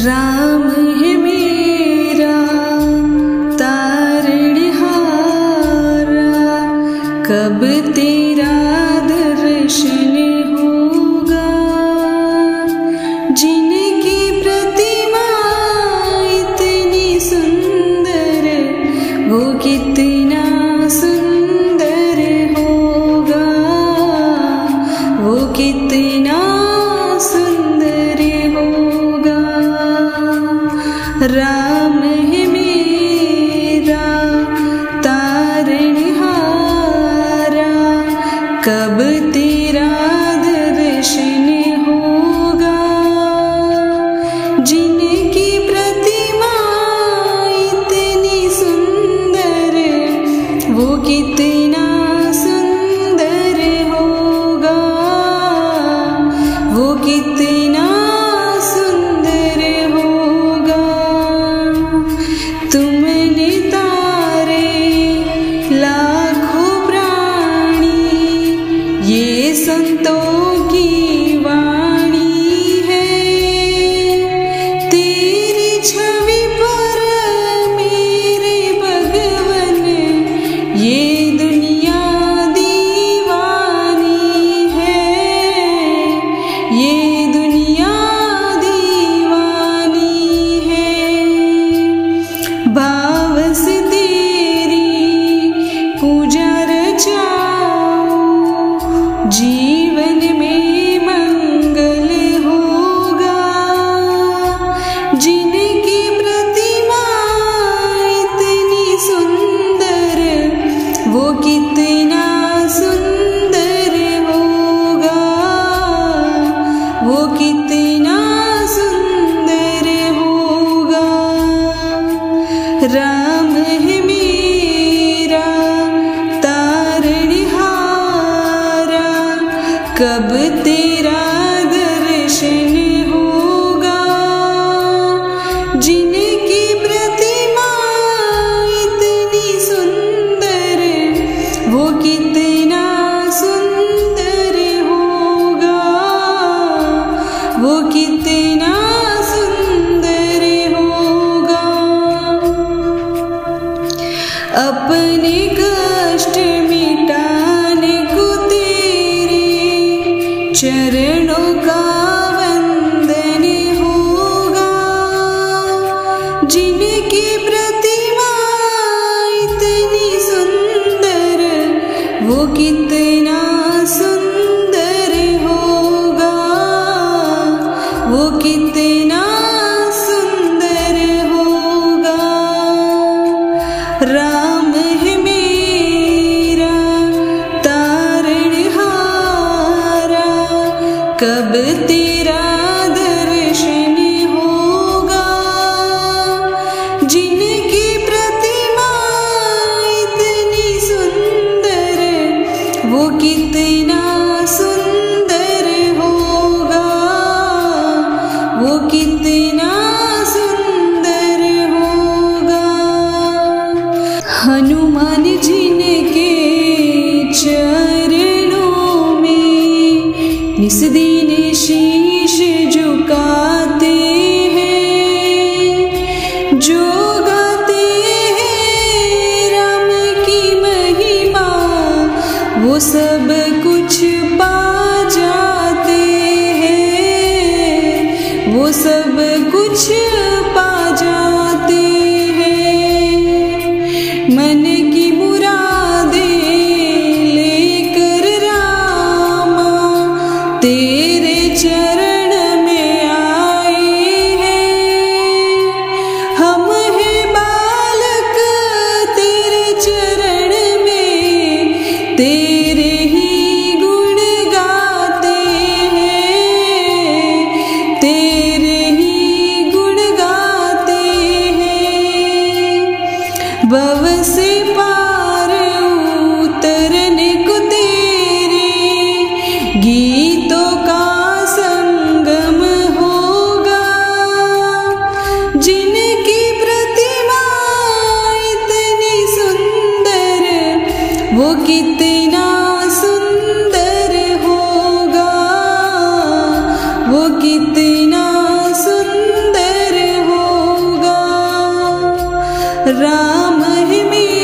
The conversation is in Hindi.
राम है मेरा तारणहारा कब तेरा रा तुम राम है मेरा तारणहारा कब तेरा दर्शन होगा? जिनकी अपने कष्ट मिटाने को तेरे चरणों का वंदन होगा। जिनकी प्रतिमा इतनी सुंदर वो कितना सुंदर होगा। वो कितना तेरा दर्शन होगा। जिनकी प्रतिमा इतनी सुंदर वो कितना सुंदर होगा। वो कितना सुंदर होगा। हनुमान जिनके चरणों में निस दिन शीश झुकाते हैं जो गाते हैं राम की महिमा। वो सब कुछ पा जाते हैं, वो सब कुछ तेरे चरण कितना सुंदर होगा वो कितना सुंदर होगा। राम है मेरा